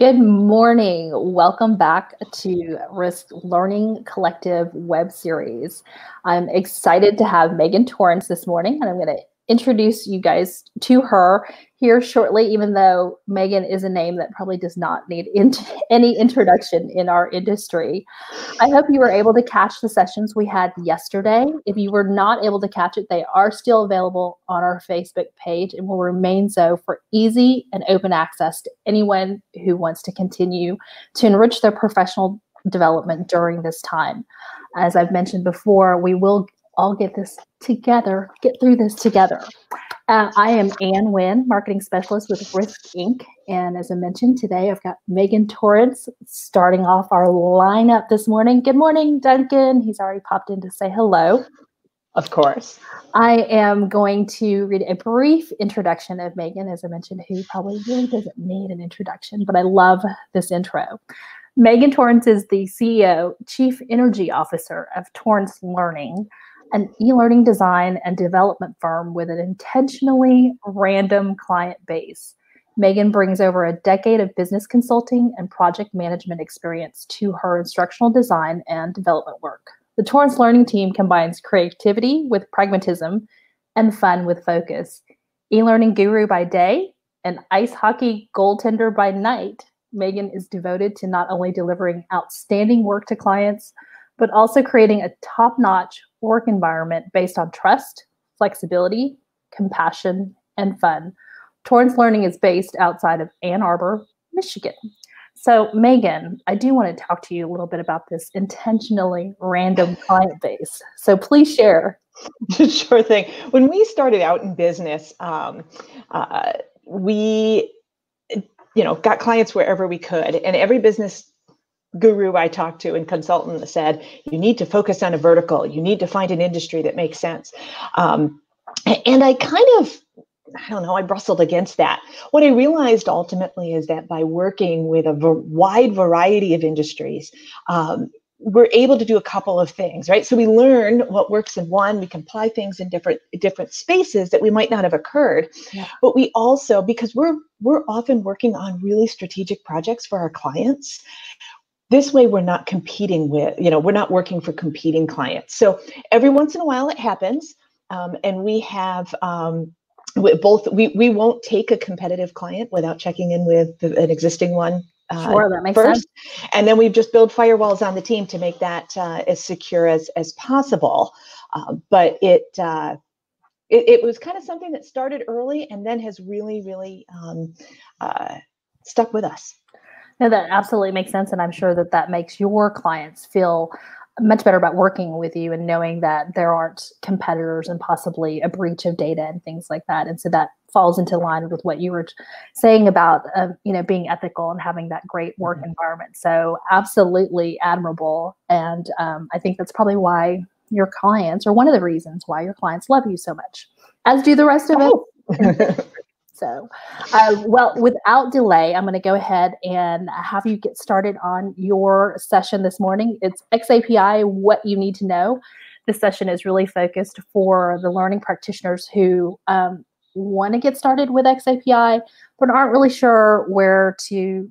Good morning. Welcome back to RISC Learning Collective web series. I'm excited to have Megan Torrance this morning, and I'm going to introduce you guys to her here shortly, even though Megan is a name that probably does not need in any introduction in our industry. I hope you were able to catch the sessions we had yesterday. If you were not able to catch it, they are still available on our Facebook page and will remain so for easy and open access to anyone who wants to continue to enrich their professional development during this time. As I've mentioned before, we will all get this together, get through this together. Uh, I am Ann Wynn, marketing specialist with RISC Inc. And as I mentioned today, I've got Megan Torrance starting off our lineup this morning. Good morning, Duncan. He's already popped in to say hello. Of course. I am going to read a brief introduction of Megan, as I mentioned, who probably really doesn't need an introduction, but I love this intro. Megan Torrance is the CEO, Chief Energy Officer of Torrance Learning, an e-learning design and development firm with an intentionally random client base. Megan brings over a decade of business consulting and project management experience to her instructional design and development work. The Torrance Learning team combines creativity with pragmatism and fun with focus. E-learning guru by day and ice hockey goaltender by night, Megan is devoted to not only delivering outstanding work to clients, but also creating a top-notch work environment based on trust, flexibility, compassion, and fun. Torrance Learning is based outside of Ann Arbor, Michigan. So, Megan, I do want to talk to you a little bit about this intentionally random client base. So, please share. sure thing. When we started out in business, um, uh, we, you know, got clients wherever we could, and every business guru I talked to and consultant said, you need to focus on a vertical. You need to find an industry that makes sense. Um, and I kind of, I don't know, I bristled against that. What I realized ultimately is that by working with a wide variety of industries, um, we're able to do a couple of things, right? So we learn what works in one, we can apply things in different different spaces that we might not have occurred. Yeah. But we also, because we're we're often working on really strategic projects for our clients, this way we're not competing with you know we're not working for competing clients so every once in a while it happens um, and we have um, we both we, we won't take a competitive client without checking in with the, an existing one uh, sure, that makes first. sense. And then we've just built firewalls on the team to make that uh, as secure as as possible. Uh, but it, uh, it, it was kind of something that started early and then has really really um, uh, stuck with us. No, that absolutely makes sense. And I'm sure that that makes your clients feel much better about working with you and knowing that there aren't competitors and possibly a breach of data and things like that. And so that falls into line with what you were saying about uh, you know being ethical and having that great work mm-hmm. environment. So absolutely admirable, and um, I think that's probably why your clients, or one of the reasons why your clients love you so much, as do the rest of oh. us. So, uh, well, without delay, I'm going to go ahead and have you get started on your session this morning. It's XAPI, what you need to know. This session is really focused for the learning practitioners who um, want to get started with XAPI, but aren't really sure where to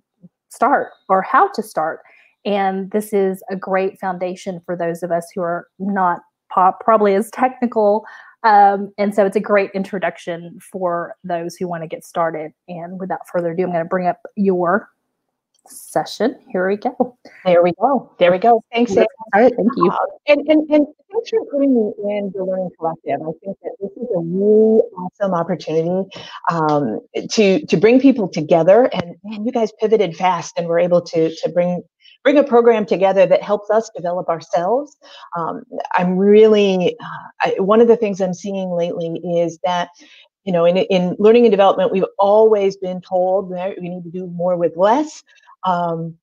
start or how to start. And this is a great foundation for those of us who are not probably as technical um, and so it's a great introduction for those who want to get started. And without further ado, I'm going to bring up your session. Here we go. There we go. There we go. Thanks. All right. Thank you. Uh, and, and, and thanks for putting me in the Learning Collective. I think that this is a really awesome opportunity um, to to bring people together. And man, you guys pivoted fast and were able to to bring bring a program together that helps us develop ourselves. Um, I'm really, uh, I, one of the things I'm seeing lately is that you know, in, in learning and development, we've always been told that we need to do more with less. Um,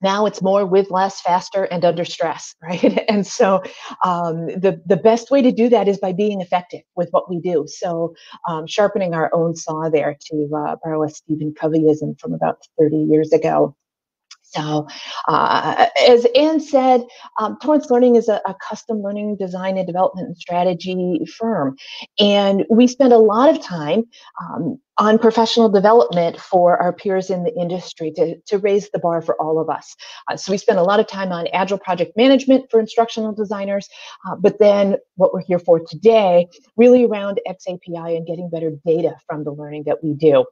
now it's more with less, faster, and under stress, right? And so um, the the best way to do that is by being effective with what we do. So um, sharpening our own saw there, to uh, borrow a Stephen Coveyism from about 30 years ago. So, uh, as Anne said, um, Torrance Learning is a, a, custom learning design and development and strategy firm. And we spend a lot of time um, on professional development for our peers in the industry to, to raise the bar for all of us. Uh, so, we spend a lot of time on agile project management for instructional designers, uh, but then what we're here for today, really around XAPI and getting better data from the learning that we do.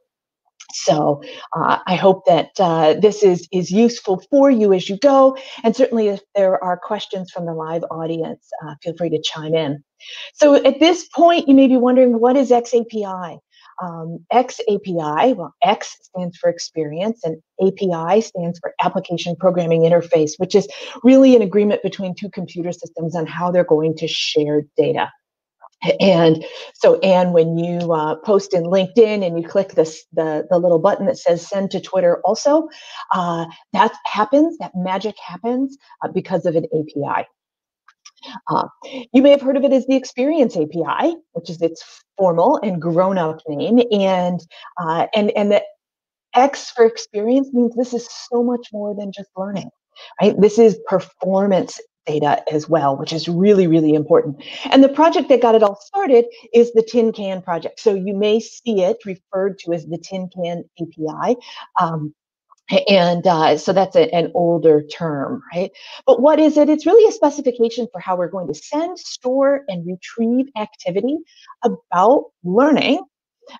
So uh, I hope that uh, this is, is useful for you as you go. And certainly if there are questions from the live audience, uh, feel free to chime in. So at this point, you may be wondering, what is XAPI? Um, XAPI, well, X stands for experience and API stands for application programming interface, which is really an agreement between two computer systems on how they're going to share data. And so, Anne, when you uh, post in LinkedIn and you click this the, the little button that says send to Twitter also, uh, that happens, that magic happens uh, because of an API. Uh, you may have heard of it as the Experience API, which is its formal and grown-up name, and uh, and and the X for experience means this is so much more than just learning right? This is performance data as well, which is really, really important. And the project that got it all started is the Tin Can project. So you may see it referred to as the Tin Can API. Um, and uh, so that's a, an older term, right? But what is it? It's really a specification for how we're going to send, store, and retrieve activity about learning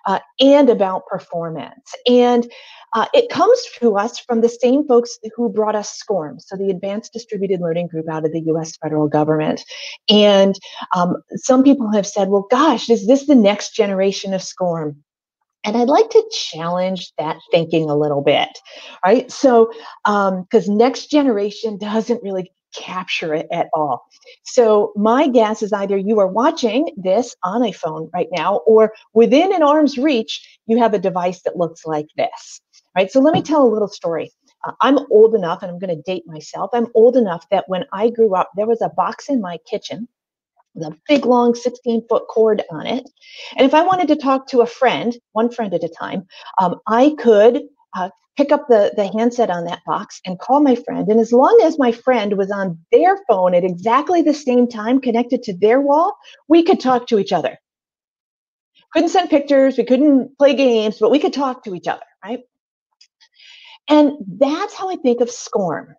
uh, and about performance. And uh, it comes to us from the same folks who brought us SCORM, so the Advanced Distributed Learning Group out of the US federal government. And um, some people have said, well, gosh, is this the next generation of SCORM? And I'd like to challenge that thinking a little bit, right? So, because um, next generation doesn't really capture it at all. So my guess is either you are watching this on a phone right now, or within an arm's reach, you have a device that looks like this, right? So let me tell a little story. Uh, I'm old enough, and I'm going to date myself. I'm old enough that when I grew up, there was a box in my kitchen with a big long 16 foot cord on it. And if I wanted to talk to a friend, one friend at a time, um, I could uh, pick up the, the handset on that box and call my friend. And as long as my friend was on their phone at exactly the same time connected to their wall, we could talk to each other. Couldn't send pictures, we couldn't play games, but we could talk to each other, right? And that's how I think of SCORM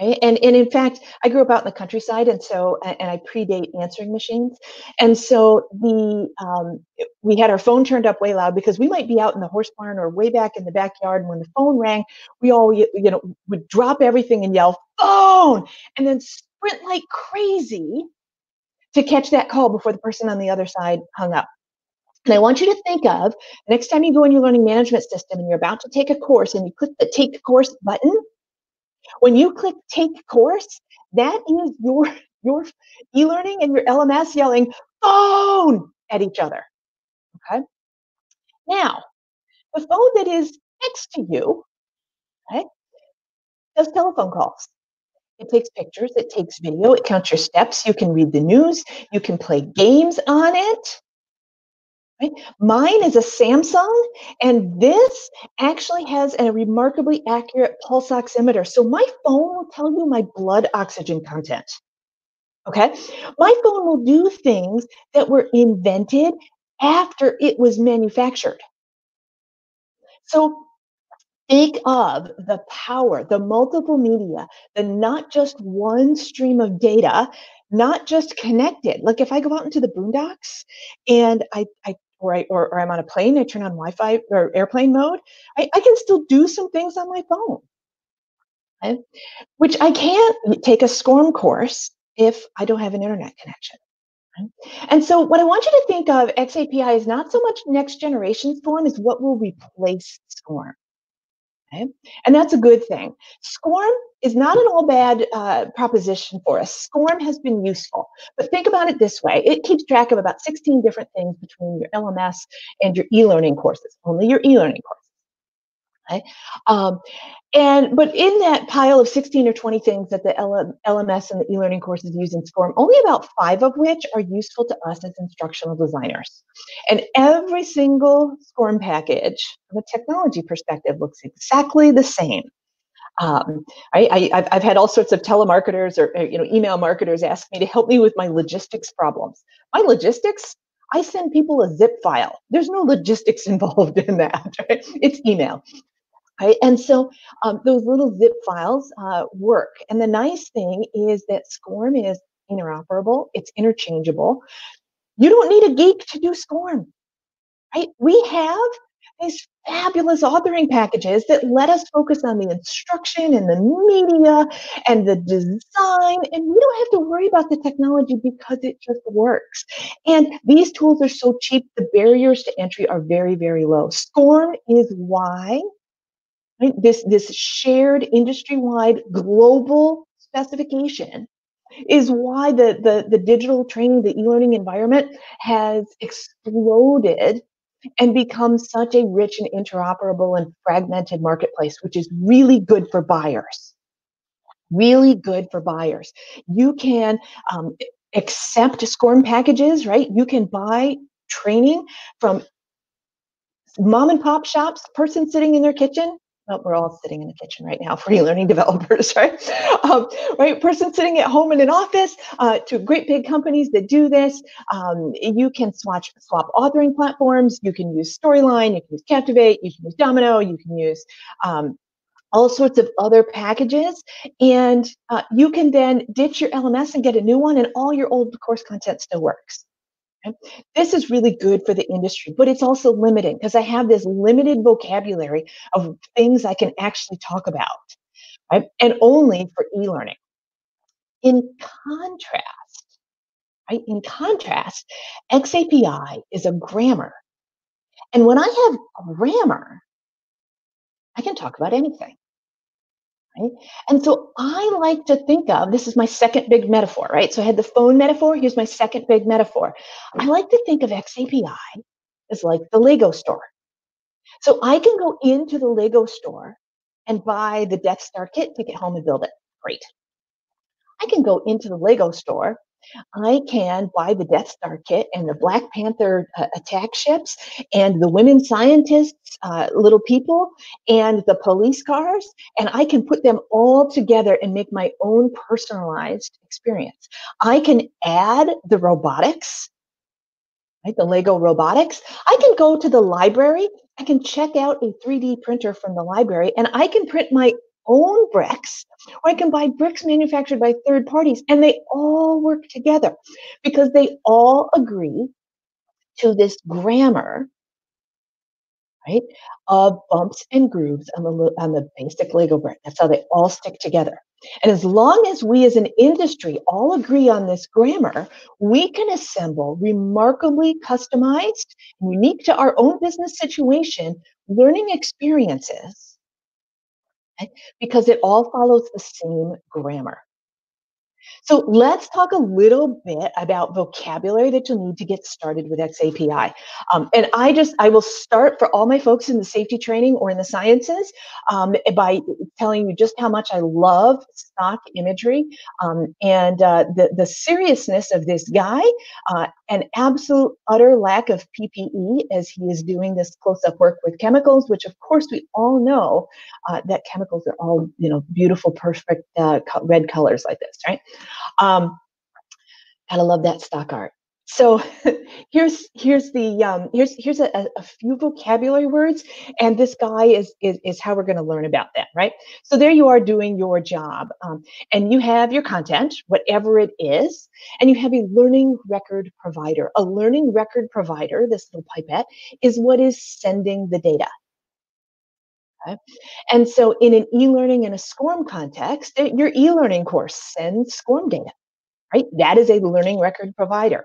right? And and in fact i grew up out in the countryside and so and i predate answering machines. And so the um, we had our phone turned up way loud because we might be out in the horse barn or way back in the backyard and when the phone rang we all you know would drop everything and yell phone! and then sprint like crazy to catch that call before the person on the other side hung up. And I want you to think of next time you go in your learning management system and you're about to take a course and you click the take course button, when you click take course, that is your your e-learning and your LMS yelling phone at each other. Okay. Now, the phone that is next to you, okay, does telephone calls. It takes pictures, it takes video, it counts your steps, you can read the news, you can play games on it. Mine is a Samsung, and this actually has a remarkably accurate pulse oximeter. So my phone will tell you my blood oxygen content. Okay? My phone will do things that were invented after it was manufactured. So think of the power, the multiple media, the not just one stream of data, not just connected. Like if I go out into the boondocks and I, I or, I, or, or I'm on a plane, I turn on Wi-Fi or airplane mode, I, I can still do some things on my phone. Okay? Which I can't take a SCORM course if I don't have an internet connection. And so what I want you to think of XAPI is not so much next generation SCORM is what will replace SCORM. And that's a good thing. SCORM is not an all bad uh, proposition for us. SCORM has been useful. But think about it this way it keeps track of about 16 different things between your LMS and your e learning courses, only your e learning courses. Okay? Um, and but in that pile of 16 or 20 things that the LMS and the e-learning courses use in SCORM, only about five of which are useful to us as instructional designers. And every single SCORM package from a technology perspective looks exactly the same. Um, I, have had all sorts of telemarketers or you know email marketers ask me to help me with my logistics problems. My logistics, I send people a zip file. There's no logistics involved in that. Right? It's email. Right? And so um, those little zip files uh, work. And the nice thing is that SCORM is interoperable, it's interchangeable. You don't need a geek to do SCORM. Right? We have these fabulous authoring packages that let us focus on the instruction and the media and the design. And we don't have to worry about the technology because it just works. And these tools are so cheap, the barriers to entry are very, very low. SCORM is why right, this, this shared industry-wide global specification is why the, the, the digital training, the e-learning environment has exploded and become such a rich and interoperable and fragmented marketplace, which is really good for buyers. Really good for buyers. You can um, accept SCORM packages, right? You can buy training from mom and pop shops, person sitting in their kitchen, well, we're all sitting in the kitchen right now for e-learning developers, right? Um, right, person sitting at home in an office uh, to great big companies that do this. Um, you can swatch, swap authoring platforms. You can use Storyline. You can use Captivate. You can use DominKnow. You can use um, all sorts of other packages, and uh, you can then ditch your LMS and get a new one, and all your old course content still works. This is really good for the industry, but it's also limiting because I have this limited vocabulary of things I can actually talk about, right? And only for e-learning. In contrast, right? In contrast, XAPI is a grammar. And when I have grammar, I can talk about anything. Right? And so I like to think of this is my second big metaphor, right? So I had the phone metaphor. Here's my second big metaphor. I like to think of XAPI as like the Lego store. So I can go into the Lego store and buy the Death Star kit, take it home and build it. Great. I can go into the Lego store I can buy the Death Star kit and the Black Panther uh, attack ships and the women scientists, uh, little people, and the police cars, and I can put them all together and make my own personalized experience. I can add the robotics, right? The Lego robotics. I can go to the library. I can check out a 3D printer from the library and I can print my own bricks or I can buy bricks manufactured by third parties and they all work together because they all agree to this grammar right of bumps and grooves on the on the basic lego brick. That's how they all stick together. And as long as we as an industry all agree on this grammar we can assemble remarkably customized unique to our own business situation learning experiences because it all follows the same grammar. So let's talk a little bit about vocabulary that you'll need to get started with XAPI. Um, and I just, I will start for all my folks in the safety training or in the sciences um, by telling you just how much I love stock imagery um, and uh, the, the seriousness of this guy, uh, an absolute utter lack of PPE as he is doing this close-up work with chemicals, which of course we all know uh, that chemicals are all, you know, beautiful, perfect uh, red colors like this, right? Um, gotta love that stock art. So here's here's the um, here's here's a, a, few vocabulary words, and this guy is is, is how we're going to learn about that, right? So there you are doing your job, um, and you have your content, whatever it is, and you have a learning record provider. A learning record provider, this little pipette, is what is sending the data. And so in an e-learning and a SCORM context, your e-learning course sends SCORM data, right? That is a learning record provider.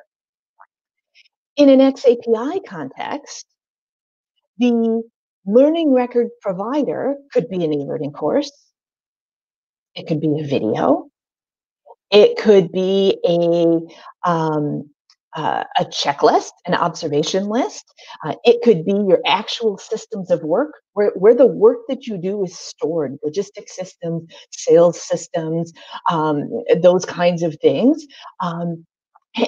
In an XAPI context, the learning record provider could be an e-learning course. It could be a video. It could be a um, uh, a checklist, an observation list. Uh, it could be your actual systems of work, where, where the work that you do is stored, logistic systems, sales systems, um, those kinds of things. Um,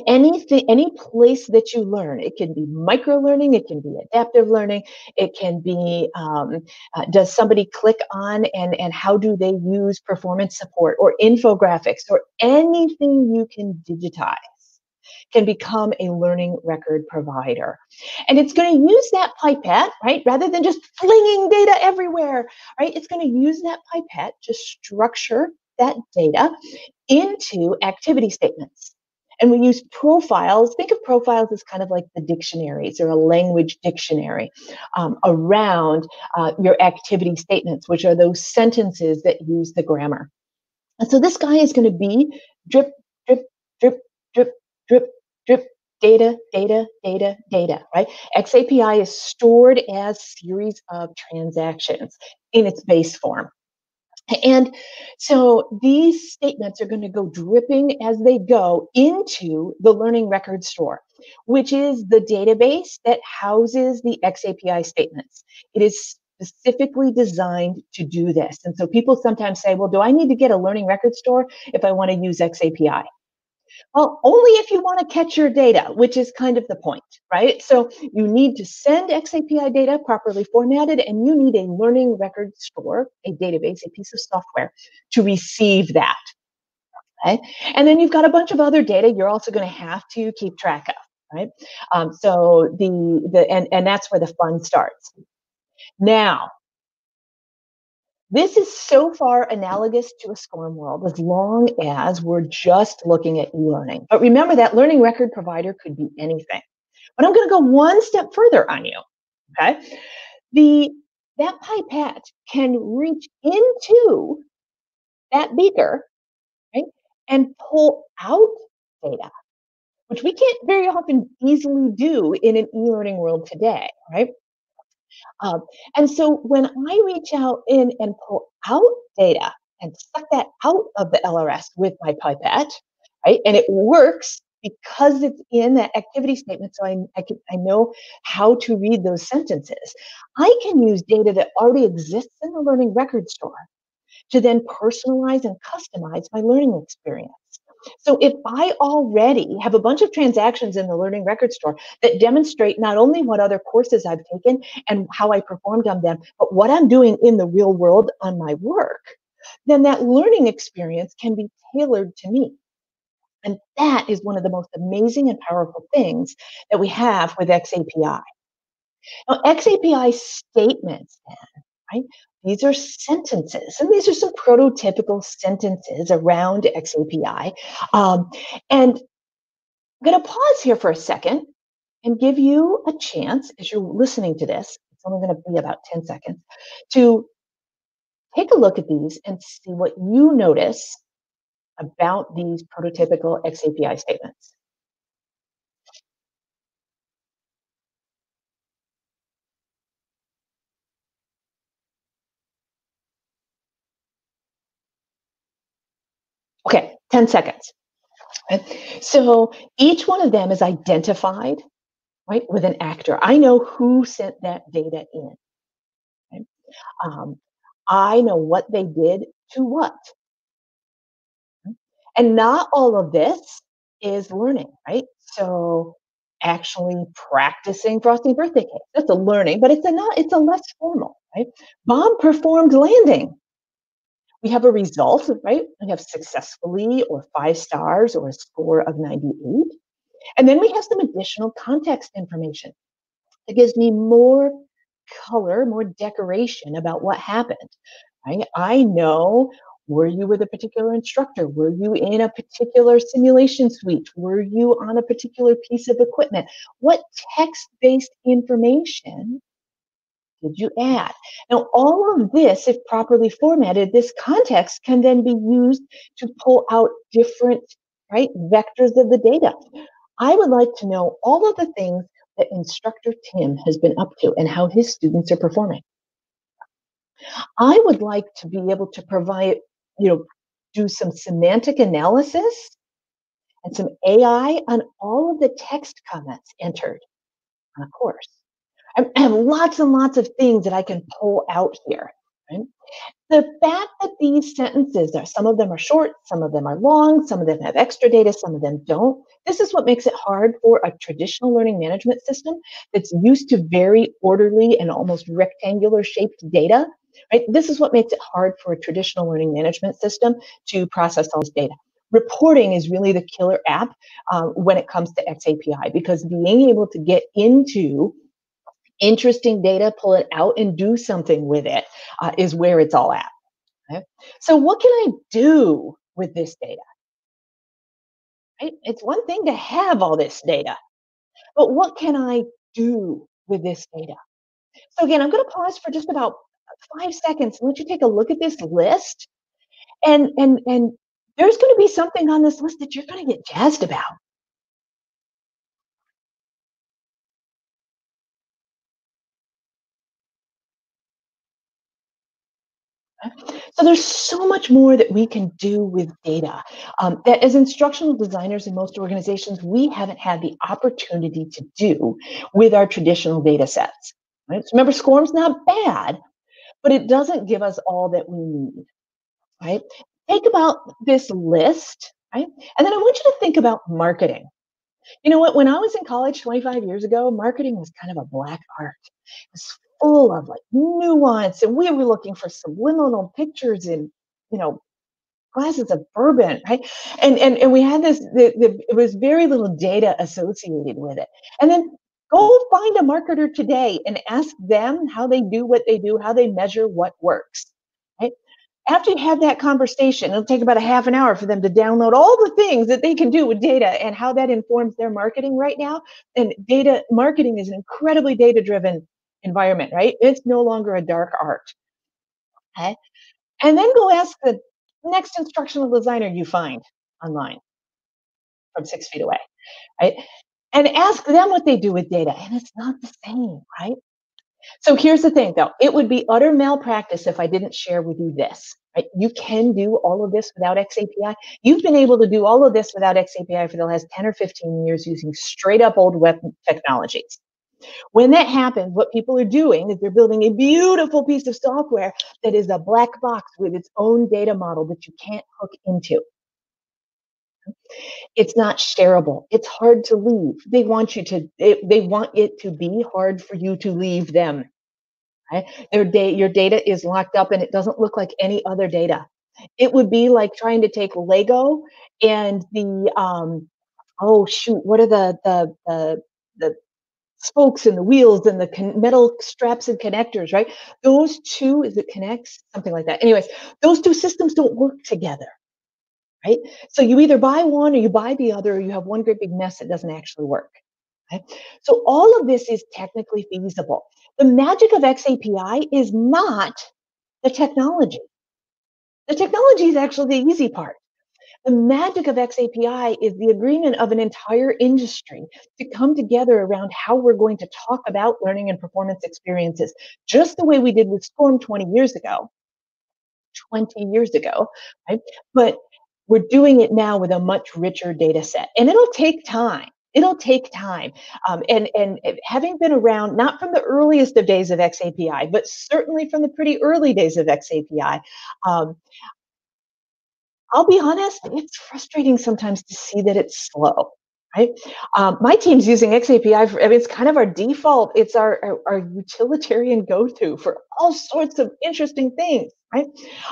anything any place that you learn it can be micro learning it can be adaptive learning it can be um, uh, does somebody click on and and how do they use performance support or infographics or anything you can digitize can become a learning record provider. And it's going to use that pipette, right? Rather than just flinging data everywhere, right? It's going to use that pipette to structure that data into activity statements. And we use profiles. Think of profiles as kind of like the dictionaries or a language dictionary um, around uh, your activity statements, which are those sentences that use the grammar. And so this guy is going to be drip, drip, drip, data, data, data, data, right? XAPI is stored as series of transactions in its base form. And so these statements are going to go dripping as they go into the Learning Record Store, which is the database that houses the XAPI statements. It is specifically designed to do this. And so people sometimes say, well, do I need to get a Learning Record Store if I want to use XAPI? Well, only if you want to catch your data, which is kind of the point, right? So you need to send XAPI data properly formatted, and you need a learning record store, a database, a piece of software to receive that. Okay? And then you've got a bunch of other data you're also going to have to keep track of, right? Um, so the the and and that's where the fun starts. Now, this is so far analogous to a SCORM world as long as we're just looking at e-learning. But remember that learning record provider could be anything. But I'm going to go one step further on you. Okay. The that pipette can reach into that beaker, right, and pull out data, which we can't very often easily do in an e-learning world today, right? Um, and so when I reach out in and pull out data and suck that out of the LRS with my pipette, right, and it works because it's in that activity statement, so I, I, can, I know how to read those sentences. I can use data that already exists in the learning record store to then personalize and customize my learning experience. So if I already have a bunch of transactions in the learning record store that demonstrate not only what other courses I've taken and how I performed on them, but what I'm doing in the real world on my work, then that learning experience can be tailored to me. And that is one of the most amazing and powerful things that we have with XAPI. Now, XAPI statements, then, right? These are sentences, and these are some prototypical sentences around XAPI. Um, and I'm going to pause here for a second and give you a chance as you're listening to this. It's only going to be about 10 seconds to take a look at these and see what you notice about these prototypical XAPI statements. Okay, 10 seconds. So each one of them is identified, right, with an actor. I know who sent that data in. Um, I know what they did to what. And not all of this is learning, right? So actually practicing frosty birthday cake. That's a learning, but it's a not it's a less formal, right? Bomb performed landing we have a result, right? We have successfully or five stars or a score of 98. And then we have some additional context information. It gives me more color, more decoration about what happened. Right? I know were you with a particular instructor? Were you in a particular simulation suite? Were you on a particular piece of equipment? What text based information did you add? Now, all of this, if properly formatted, this context can then be used to pull out different right vectors of the data. I would like to know all of the things that instructor Tim has been up to and how his students are performing. I would like to be able to provide, you know, do some semantic analysis and some AI on all of the text comments entered on a course. I have lots and lots of things that I can pull out here. Right? The fact that these sentences are, some of them are short, some of them are long, some of them have extra data, some of them don't, This is what makes it hard for a traditional learning management system that's used to very orderly and almost rectangular shaped data. Right? This is what makes it hard for a traditional learning management system to process all this data reporting is really the killer app uh, when it comes to XAPI because being able to get into interesting data, pull it out, and do something with it uh, is where it's all at. Okay? So, what can I do with this data? Right? It's one thing to have all this data, but what can I do with this data? So, again, I'm going to pause for just about five seconds let you take a look at this list and and and there's going to be something on this list that you're going to get jazzed about. So there's so much more that we can do with data. Um, that as instructional designers in most organizations, we haven't had the opportunity to do with our traditional data sets. Right? So remember, SCORM's not bad, but it doesn't give us all that we need. Right? Think about this list, right? And then I want you to think about marketing. You know what? When I was in college 25 years ago, marketing was kind of a black art. It was full of like nuance, and we were looking for subliminal pictures in, you know, glasses of bourbon, right? And and and we had this. The, the, it was very little data associated with it. And then go find a marketer today and ask them how they do what they do, how they measure what works Right? after you have that conversation, it'll take about a half an hour for them to download all the things that they can do with data and how that informs their marketing right now. And data marketing is an incredibly data driven environment, right? It's no longer a dark art. Okay. And then go ask the next instructional designer you find online from six feet away, right? And ask them what they do with data. And it's not the same, right? So here's the thing though, it would be utter malpractice if I didn't share with you this. Right? You can do all of this without XAPI. You've been able to do all of this without XAPI for the last 10 or 15 years using straight up old web technologies. When that happens, what people are doing is they're building a beautiful piece of software that is a black box with its own data model that you can't hook into. It's not shareable. It's hard to leave. They want you to, they, they want it to be hard for you to leave them. Right? Their da- your data is locked up and it doesn't look like any other data. It would be like trying to take Lego and the, um, oh shoot, what are the, the, the, the spokes and the wheels and the con- metal straps and connectors, right? Those two, is it connects? Something like that. Anyways, those two systems don't work together right? So you either buy one or you buy the other, or you have one great big mess that doesn't actually work. So all of this is technically feasible. The magic of XAPI is not the technology. The technology is actually the easy part. The magic of XAPI is the agreement of an entire industry to come together around how we're going to talk about learning and performance experiences, just the way we did with SCORM 20 years ago. 20 years ago, right? But we're doing it now with a much richer data set, and it'll take time. It'll take time. Um, and, and having been around, not from the earliest of days of XAPI, but certainly from the pretty early days of XAPI, um, I'll be honest, it's frustrating sometimes to see that it's slow right? Um, my team's using XAPI. For, I mean, it's kind of our default. It's our, our, our utilitarian go-to for all sorts of interesting things, right?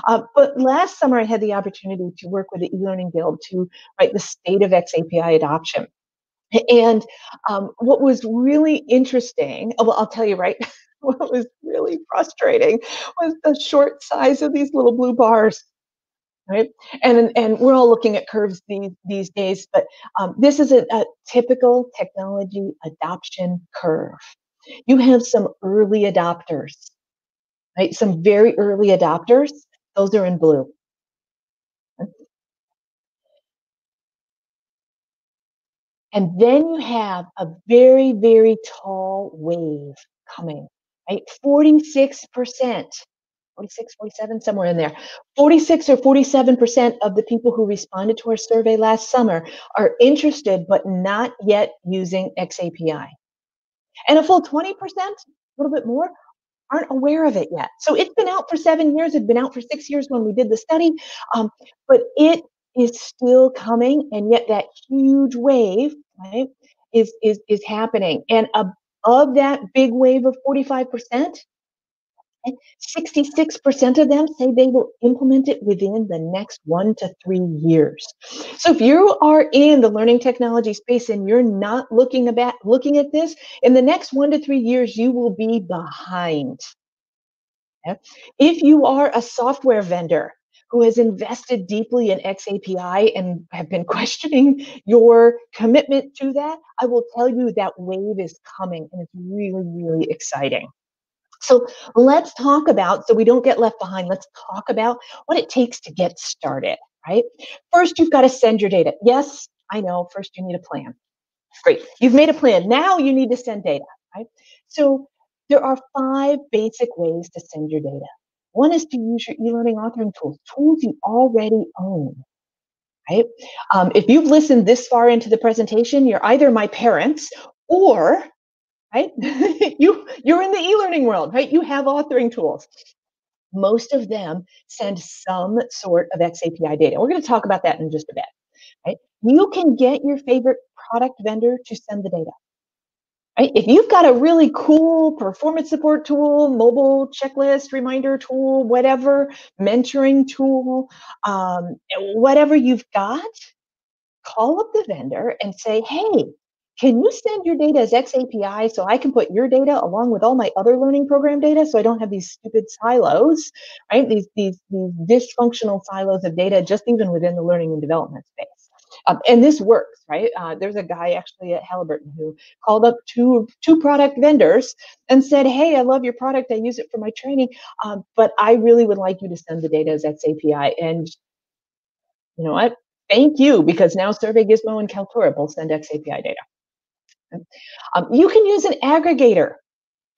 Uh, but last summer, I had the opportunity to work with the e-learning Guild to write the state of XAPI adoption. And um, what was really interesting, well, I'll tell you right, what was really frustrating was the short size of these little blue bars right? And and we're all looking at curves these these days, but um, this is a, a typical technology adoption curve. You have some early adopters, right? Some very early adopters. Those are in blue. And then you have a very, very tall wave coming, right? 46% 46, 47, somewhere in there. 46 or 47% of the people who responded to our survey last summer are interested but not yet using XAPI. And a full 20%, a little bit more, aren't aware of it yet. So it's been out for seven years. It's been out for six years when we did the study, um, but it is still coming, and yet that huge wave, right, is is is happening. And above that big wave of 45%, 66% of them say they will implement it within the next one to three years. So if you are in the learning technology space and you're not looking about looking at this, in the next one to three years, you will be behind. If you are a software vendor who has invested deeply in XAPI and have been questioning your commitment to that, I will tell you that wave is coming and it's really, really exciting. So let's talk about, so we don't get left behind, let's talk about what it takes to get started, right? First, you've got to send your data. Yes, I know, first you need a plan. Great, you've made a plan. Now you need to send data, right? So there are five basic ways to send your data. One is to use your e-learning authoring tools, tools you already own, right? Um, if you've listened this far into the presentation, you're either my parents or right? you you're in the e-learning world, right? You have authoring tools. Most of them send some sort of XAPI data. We're going to talk about that in just a bit, right? You can get your favorite product vendor to send the data. Right? If you've got a really cool performance support tool, mobile checklist reminder tool, whatever, mentoring tool, um, whatever you've got, call up the vendor and say, hey, can you send your data as XAPI so I can put your data along with all my other learning program data so I don't have these stupid silos, right? These, these, these dysfunctional silos of data just even within the learning and development space. Um, and this works, right? Uh, there's a guy actually at Halliburton who called up two two product vendors and said, "Hey, I love your product. I use it for my training, um, but I really would like you to send the data as XAPI." And you know what? Thank you, because now Survey Gizmo and Kaltura both send XAPI data. Um, you can use an aggregator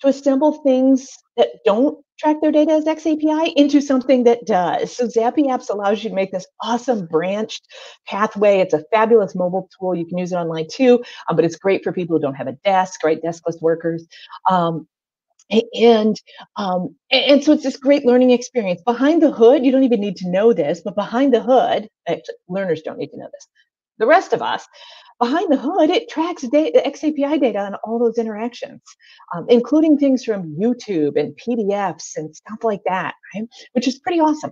to assemble things that don't track their data as XAPI into something that does. So Xapiapps allows you to make this awesome branched pathway. It's a fabulous mobile tool. You can use it online too, um, but it's great for people who don't have a desk, right? Deskless workers. Um, and um, and so it's this great learning experience. Behind the hood, you don't even need to know this, but behind the hood, actually, learners don't need to know this. The rest of us, behind the hood, it tracks data, XAPI data on all those interactions, um, including things from YouTube and PDFs and stuff like that, right? Which is pretty awesome.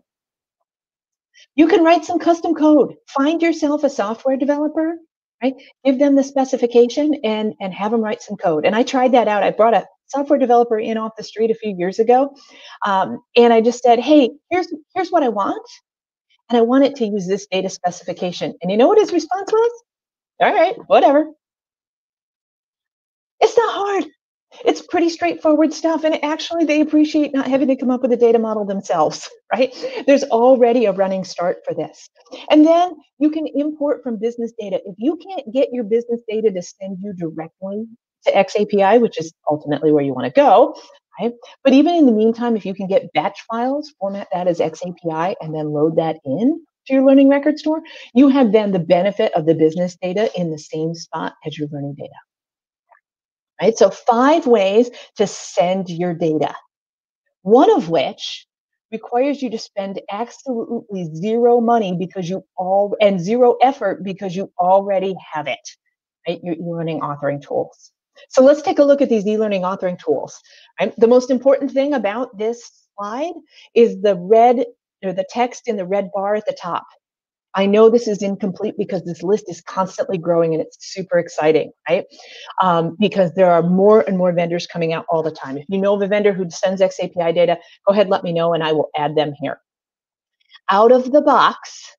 You can write some custom code. Find yourself a software developer, right? Give them the specification and, and have them write some code. And I tried that out. I brought a software developer in off the street a few years ago. Um, and I just said, hey, here's, here's what I want. And I want it to use this data specification. And you know what his response was? All right, whatever. It's not hard. It's pretty straightforward stuff. And actually, they appreciate not having to come up with a data model themselves, right? There's already a running start for this. And then you can import from business data. If you can't get your business data to send you directly to XAPI, which is ultimately where you want to go, right? But even in the meantime, if you can get batch files, format that as XAPI, and then load that in, to your learning record store, you have then the benefit of the business data in the same spot as your learning data. Right? So five ways to send your data. One of which requires you to spend absolutely zero money because you all and zero effort because you already have it. Right? Your e-learning authoring tools. So let's take a look at these e-learning authoring tools. Right? The most important thing about this slide is the red or the text in the red bar at the top. I know this is incomplete because this list is constantly growing and it's super exciting, right? Um, because there are more and more vendors coming out all the time. If you know of a vendor who sends XAPI data, go ahead, let me know, and I will add them here. Out of the box,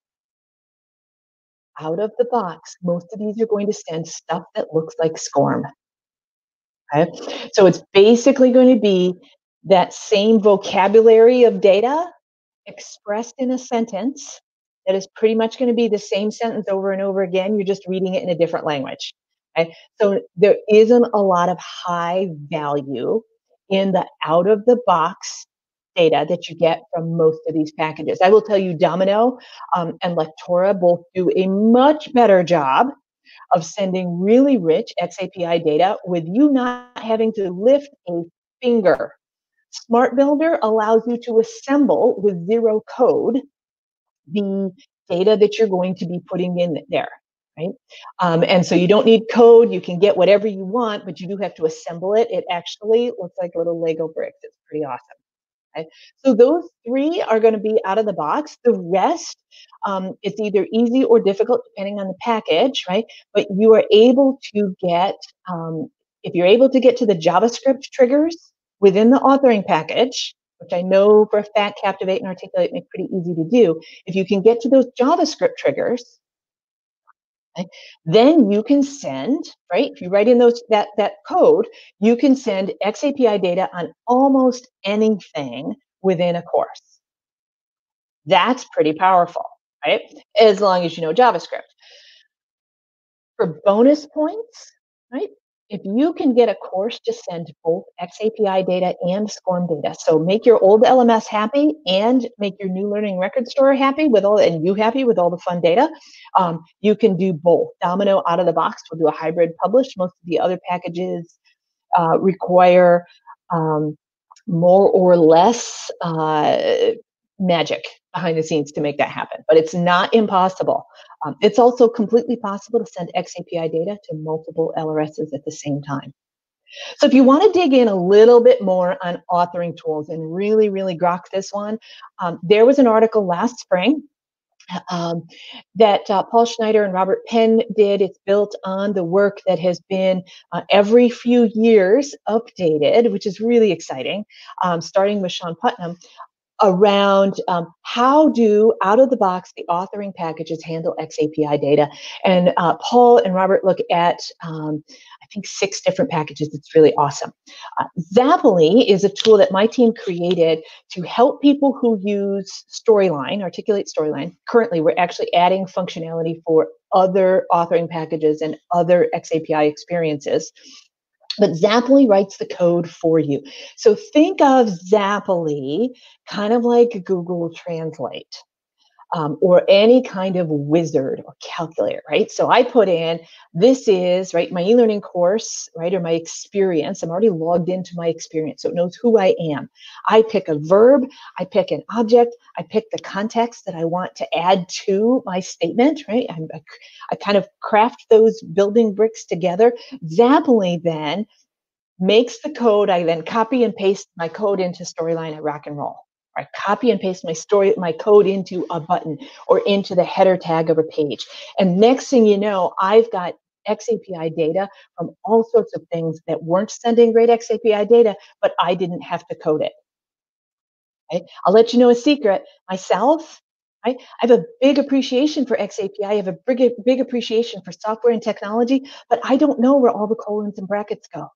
out of the box, most of these are going to send stuff that looks like SCORM. Okay? So it's basically going to be that same vocabulary of data expressed in a sentence that is pretty much going to be the same sentence over and over again. You're just reading it in a different language. Okay? So there isn't a lot of high value in the out of the box data that you get from most of these packages. I will tell you, DominKnow um, and Lectora both do a much better job of sending really rich XAPI data with you not having to lift a finger Smart Builder allows you to assemble with zero code the data that you're going to be putting in there, right? Um, and so you don't need code. You can get whatever you want, but you do have to assemble it. It actually looks like little Lego bricks. It's pretty awesome. Okay. So those three are going to be out of the box. The rest, um, it's either easy or difficult depending on the package, right? But you are able to get, um, if you're able to get to the JavaScript triggers within the authoring package, which I know for a fact Captivate and Articulate make pretty easy to do. If you can get to those JavaScript triggers, okay, then you can send, right? If you write in those that, that code, you can send XAPI data on almost anything within a course. That's pretty powerful, right? As long as you know JavaScript. For bonus points, right? If you can get a course to send both XAPI data and SCORM data, so make your old LMS happy and make your new learning record store happy with all, and you happy with all the fun data, um, you can do both. DominKnow out of the box will do a hybrid publish. Most of the other packages uh, require um, more or less uh, magic behind the scenes to make that happen, but it's not impossible. Um, it's also completely possible to send XAPI data to multiple LRSs at the same time. So if you want to dig in a little bit more on authoring tools and really, really grok this one, um, there was an article last spring um, that uh, Paul Schneider and Robert Penn did. It's built on the work that has been uh, every few years updated, which is really exciting, um, starting with Sean Putman around um, how do out of the box the authoring packages handle XAPI data. And uh, Paul and Robert look at, um, I think, six different packages. It's really awesome. Uh, Zaply is a tool that my team created to help people who use Storyline, Articulate Storyline. Currently, we're actually adding functionality for other authoring packages and other XAPI experiences but Zaply writes the code for you. So think of Zaply kind of like Google Translate um, or any kind of wizard or calculator, right? So I put in, this is, right, my e-learning course, right, or my experience. I'm already logged into my experience, so it knows who I am. I pick a verb, I pick an object, I pick the context that I want to add to my statement, right? I, I kind of craft those building bricks together. Zaply then makes the code, I then copy and paste my code into Storyline at rock and roll. I copy and paste my story, my code into a button or into the header tag of a page. And next thing you know, I've got XAPI data from all sorts of things that weren't sending great XAPI data, but I didn't have to code it. Okay? I'll let you know a secret. Myself, I, have a big appreciation for XAPI. I have a big, big appreciation for software and technology, but I don't know where all the colons and brackets go.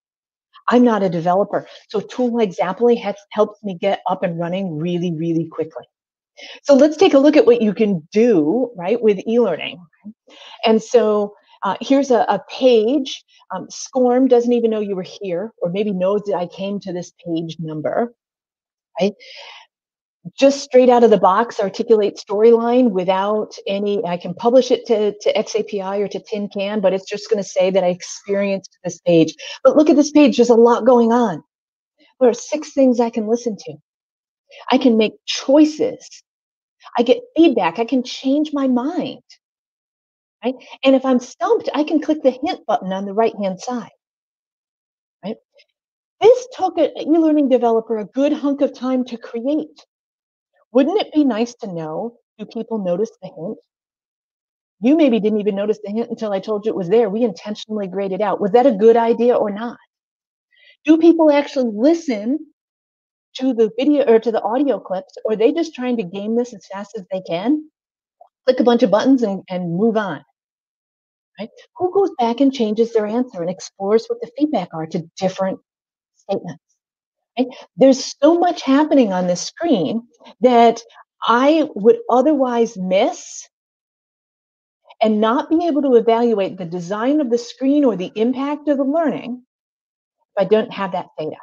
I'm not a developer. So a tool like Zaply has, helps me get up and running really, really quickly. So let's take a look at what you can do, right, with e-learning. And so uh, here's a, a page. Um, SCORM doesn't even know you were here, or maybe knows that I came to this page number, right? Just straight out of the box articulate storyline without any i can publish it to, to xapi or to tin can but it's just going to say that i experienced this page. But look at this page there's a lot going on. There are six things i can listen to. I can make choices. I get feedback. I can change my mind. Right? And if i'm stumped i can click the hint button on the right hand side. Right? This took an e-learning developer a good hunk of time to create wouldn't it be nice to know, do people notice the hint? You maybe didn't even notice the hint until I told you it was there. We intentionally graded it out. Was that a good idea or not? Do people actually listen to the video or to the audio clips, or are they just trying to game this as fast as they can? Click a bunch of buttons and, and move on. Right? Who goes back and changes their answer and explores what the feedback are to different statements? Right? There's so much happening on this screen that I would otherwise miss and not be able to evaluate the design of the screen or the impact of the learning if I don't have that data.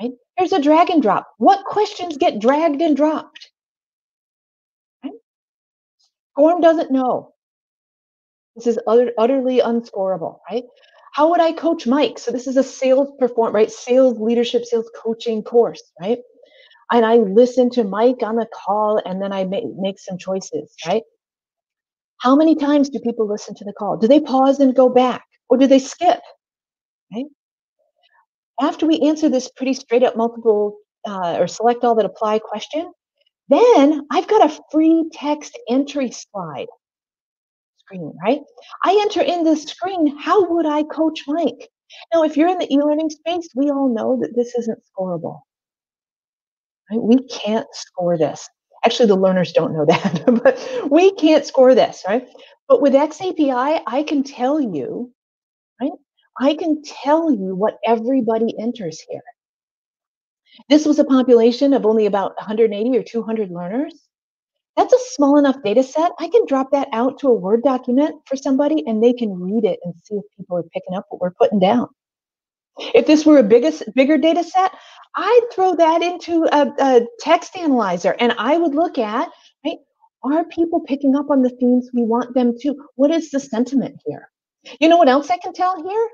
Right? Here's a drag and drop. What questions get dragged and dropped? Right? Doesn't know. This is utter, utterly unscorable, right? How would I coach Mike? So this is a sales perform, right? Sales leadership, sales coaching course, right? and I listen to Mike on the call and then I make, make some choices, right? How many times do people listen to the call? Do they pause and go back or do they skip? Right? After we answer this pretty straight up multiple uh, or select all that apply question, then I've got a free text entry slide screen, right? I enter in the screen, how would I coach Mike? Now, if you're in the e-learning space, we all know that this isn't scoreable. Right? We can't score this. Actually, the learners don't know that, but we can't score this, right? But with XAPI, I can tell you, right? I can tell you what everybody enters here. This was a population of only about 180 or 200 learners. That's a small enough data set. I can drop that out to a Word document for somebody and they can read it and see if people are picking up what we're putting down. If this were a biggest, bigger data set, I'd throw that into a, a text analyzer and I would look at, right, are people picking up on the themes we want them to? What is the sentiment here? You know what else I can tell here?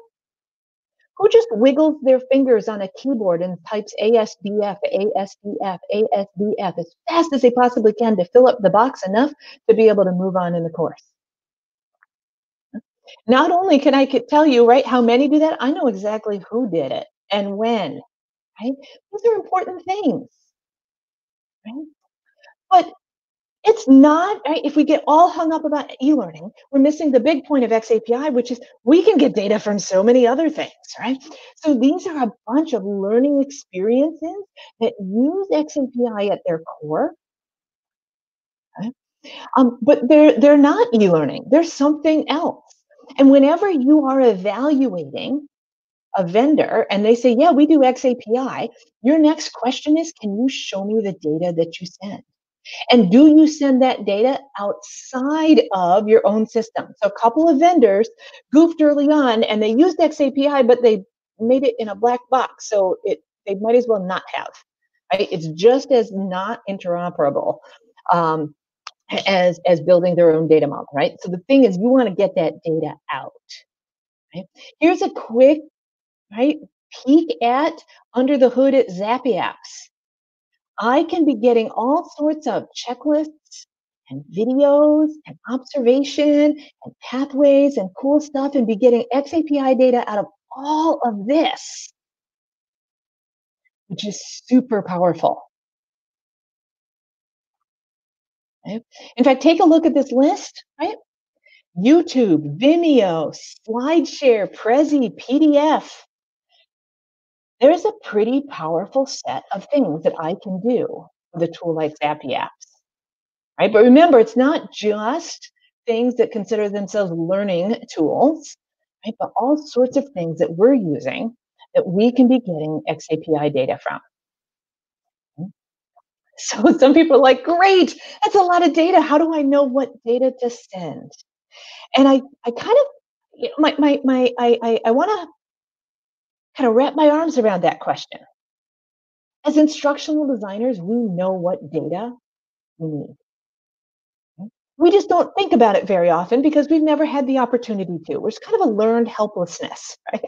Who just wiggles their fingers on a keyboard and types ASDF, ASDF, ASDF as fast as they possibly can to fill up the box enough to be able to move on in the course? Not only can I tell you, right, how many do that, I know exactly who did it and when, right? These are important things, right? But it's not? If we get all hung up about e-learning, we're missing the big point of XAPI, which is we can get data from so many other things, right? So these are a bunch of learning experiences that use XAPI at their core. Right? Um, but they're they're not e-learning. They're something else. And whenever you are evaluating a vendor and they say, yeah, we do XAPI, your next question is, can you show me the data that you send? And do you send that data outside of your own system? So a couple of vendors goofed early on and they used XAPI, but they made it in a black box. So it they might as well not have. Right? It's just as not interoperable um, as as building their own data model, right? So the thing is, you want to get that data out. Right? Here's a quick right peek at under the hood at Zappy I can be getting all sorts of checklists and videos and observation and pathways and cool stuff and be getting XAPI data out of all of this, which is super powerful. In fact, take a look at this list, right? YouTube, Vimeo, SlideShare, Prezi, PDF there's a pretty powerful set of things that I can do with a tool like Xapiapps. Right? But remember, it's not just things that consider themselves learning tools, right? But all sorts of things that we're using that we can be getting XAPI data from. Mm. So some people are like, great, that's a lot of data. How do I know what data to send? And I, I kind of, my, my, my, I, I, I want to kind of wrap my arms around that question. As instructional designers, we know what data we need. We just don't think about it very often because we've never had the opportunity to. It's kind of a learned helplessness, right?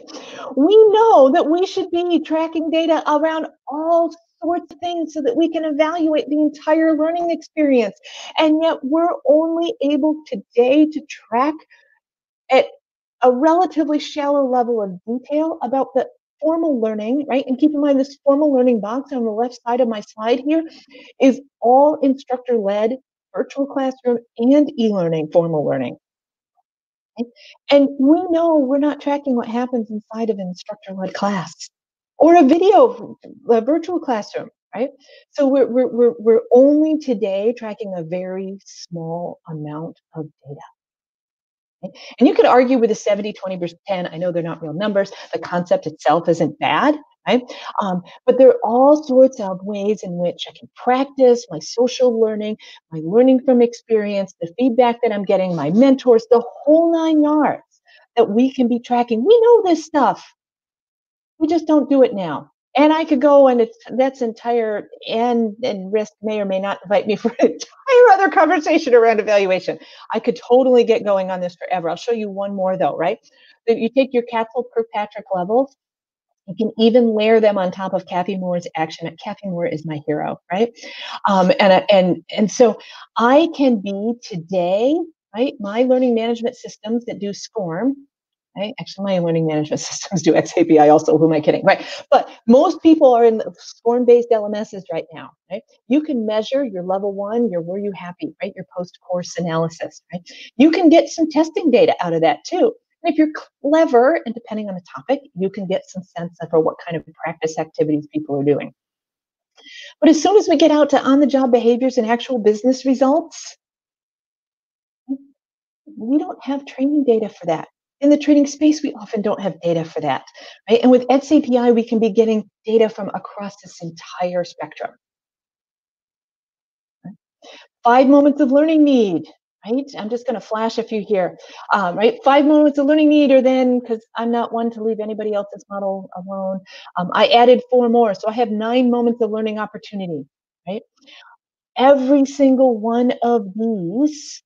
We know that we should be tracking data around all sorts of things so that we can evaluate the entire learning experience. And yet we're only able today to track at a relatively shallow level of detail about the formal learning, right? And keep in mind this formal learning box on the left side of my slide here is all instructor led virtual classroom and e-learning formal learning. And we know we're not tracking what happens inside of instructor led class or a video, a virtual classroom, right? So we're, we're, we're, we're only today tracking a very small amount of data. And you could argue with the 70, 20, 10. I know they're not real numbers. The concept itself isn't bad, right? Um, but there are all sorts of ways in which I can practice my social learning, my learning from experience, the feedback that I'm getting, my mentors, the whole nine yards that we can be tracking. We know this stuff. We just don't do it now and I could go and it's that's entire and and RISC may or may not invite me for an entire other conversation around evaluation. I could totally get going on this forever. I'll show you one more though, right? You take your Katzel Kirkpatrick levels, You can even layer them on top of Cathy Moore's action. Cathy Moore is my hero, right? Um, and and and so I can be today, right? My learning management systems that do SCORM, right? Actually, my learning management systems do XAPI also. Who am I kidding, right? But most people are in the SCORM-based LMSs right now, right? You can measure your level one, your were you happy, right? Your post-course analysis, right? You can get some testing data out of that too. And if you're clever and depending on the topic, you can get some sense of uh, what kind of practice activities people are doing. But as soon as we get out to on the job behaviors and actual business results, we don't have training data for that. In the training space, we often don't have data for that. Right? And with XAPI, we can be getting data from across this entire spectrum. Five moments of learning need right? I'm just going to flash a few here, um, right? Five moments of learning need, or then because I'm not one to leave anybody else's model alone, um, I added four more. So I have nine moments of learning opportunity, right? Every single one of these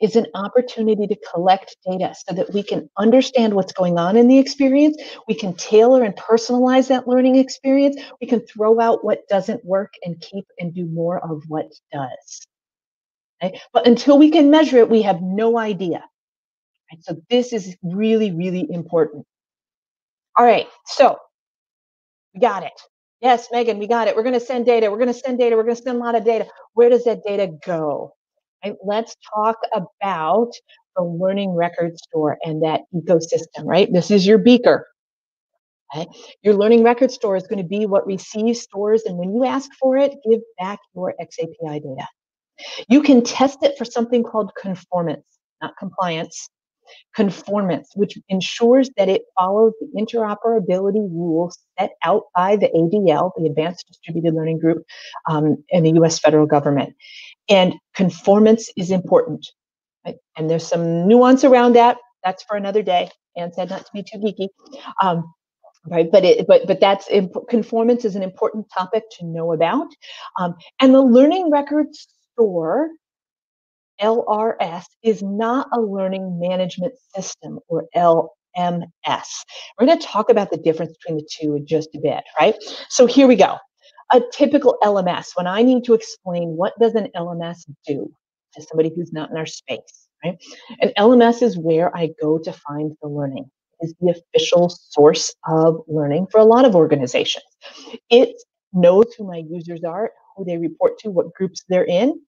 is an opportunity to collect data so that we can understand what's going on in the experience. We can tailor and personalize that learning experience. We can throw out what doesn't work and keep and do more of what does. Okay? But until we can measure it, we have no idea. Right? So this is really, really important. All right, so we got it. Yes, Megan, we got it. We're going to send data. We're going to send data. We're going to send a lot of data. Where does that data go? Right? Let's talk about the learning record store and that ecosystem, right? This is your beaker. Okay? Your learning record store is going to be what receives, stores, and when you ask for it, give back your XAPI data. You can test it for something called conformance, not compliance. Conformance, which ensures that it follows the interoperability rules set out by the ADL, the Advanced Distributed Learning Group, um, in the US federal government. And conformance is important. Right? And there's some nuance around that. That's for another day. And said not to be too geeky. Um, right but it but but that's conformance is an important topic to know about um, and the learning records store, LRS, is not a learning management system or LMS. We're going to talk about the difference between the two in just a bit, right? So here we go. A typical LMS, when I need to explain what does an LMS do to somebody who's not in our space, right? An LMS is where I go to find the learning. It is the official source of learning for a lot of organizations. It knows who my users are, who they report to, what groups they're in,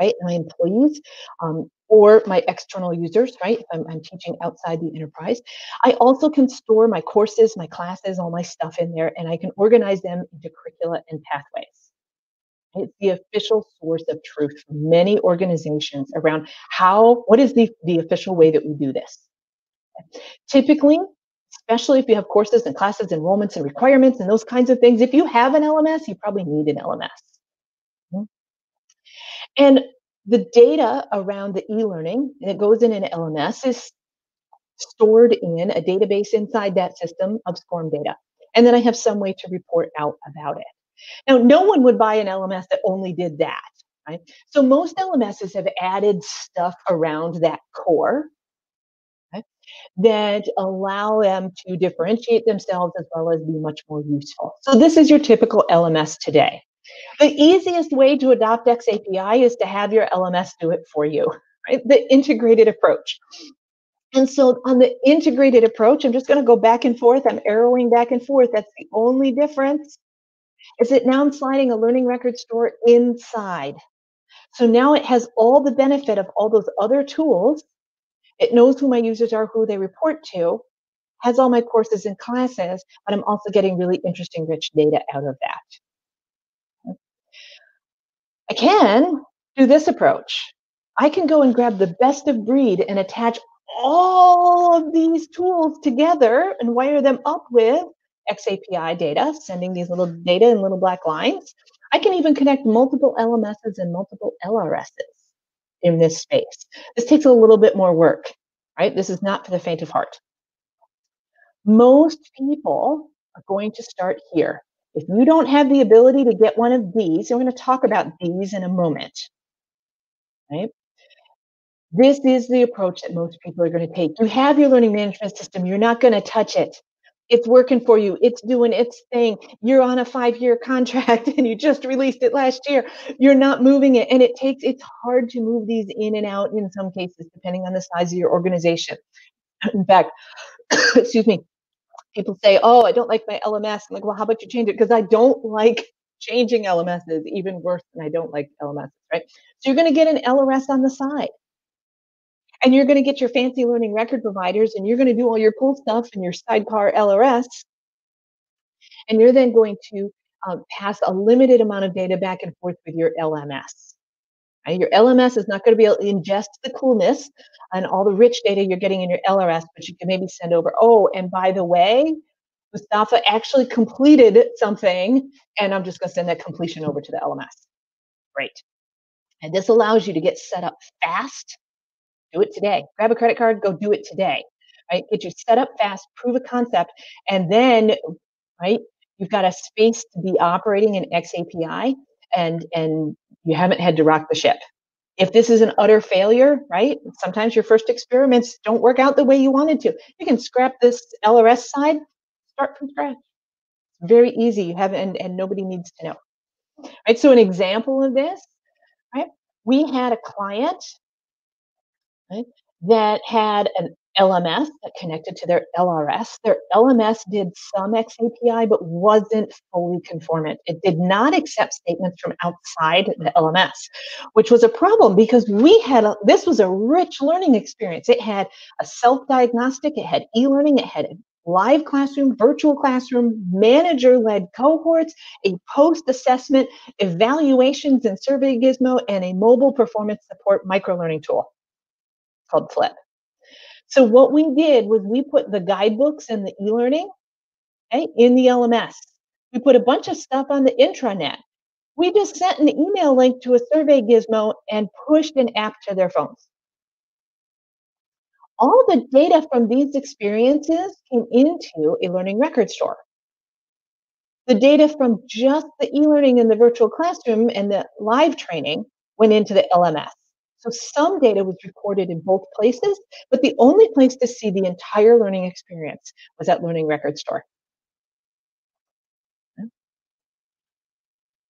right? My employees um, or my external users, right? If I'm, I'm, teaching outside the enterprise. I also can store my courses, my classes, all my stuff in there, and I can organize them into curricula and pathways. It's the official source of truth for many organizations around how, what is the, the official way that we do this? Typically, especially if you have courses and classes, enrollments and requirements and those kinds of things, if you have an LMS, you probably need an LMS. And the data around the e-learning that goes in an LMS is stored in a database inside that system of SCORM data. And then I have some way to report out about it. Now, no one would buy an LMS that only did that, right? So most LMSs have added stuff around that core that allow them to differentiate themselves as well as be much more useful. So this is your typical LMS today. The easiest way to adopt XAPI is to have your LMS do it for you, right? The integrated approach. And so on the integrated approach, I'm just going to go back and forth. I'm arrowing back and forth. That's the only difference. Is that now I'm sliding a learning record store inside. So now it has all the benefit of all those other tools. It knows who my users are, who they report to, has all my courses and classes, but I'm also getting really interesting, rich data out of that. I can do this approach. I can go and grab the best of breed and attach all of these tools together and wire them up with XAPI data, sending these little data in little black lines. I can even connect multiple LMSs and multiple LRSs in this space. This takes a little bit more work, right? This is not for the faint of heart. Most people are going to start here. If you don't have the ability to get one of these, we're going to talk about these in a moment. Right? This is the approach that most people are going to take. You have your learning management system, you're not going to touch it. it's working for you it's doing its thing you're on a five year contract and you just released it last year you're not moving it and it takes it's hard to move these in and out in some cases depending on the size of your organization in fact excuse me people say oh i don't like my lms i'm like well how about you change it because i don't like changing lms's even worse than i don't like lms's right so you're going to get an lrs on the side and you're going to get your fancy learning record providers and you're going to do all your cool stuff and your sidecar LRS. And you're then going to um, pass a limited amount of data back and forth with your LMS. Your LMS is not going to be able to ingest the coolness and all the rich data you're getting in your LRS, but you can maybe send over, oh, and by the way, Mustafa actually completed something, and I'm just going to send that completion over to the LMS. Great. And this allows you to get set up fast do it today. Grab a credit card, go do it today. Right? Get you set up fast, prove a concept, and then, right, you've got a space to be operating in XAPI and and you haven't had to rock the ship. If this is an utter failure, right? Sometimes your first experiments don't work out the way you wanted to. You can scrap this LRS side, start from scratch. It's very easy. You have and, and nobody needs to know. Right. So an example of this, right? We had a client right, that had an LMS that connected to their LRS. Their LMS did some XAPI, but wasn't fully conformant. It did not accept statements from outside the LMS, which was a problem because we had a, this was a rich learning experience. It had a self-diagnostic, it had e-learning, it had live classroom, virtual classroom, manager-led cohorts, a post-assessment, evaluations and SurveyGizmo, and a mobile performance support micro-learning tool called Flip. So what we did was we put the guidebooks and the e-learning okay, in the LMS. We put a bunch of stuff on the intranet. We just sent an email link to a SurveyGizmo and pushed an app to their phones. All the data from these experiences came into a learning record store. The data from just the e-learning in the virtual classroom and the live training went into the LMS. So some data was recorded in both places, but the only place to see the entire learning experience was at Learning Record Store.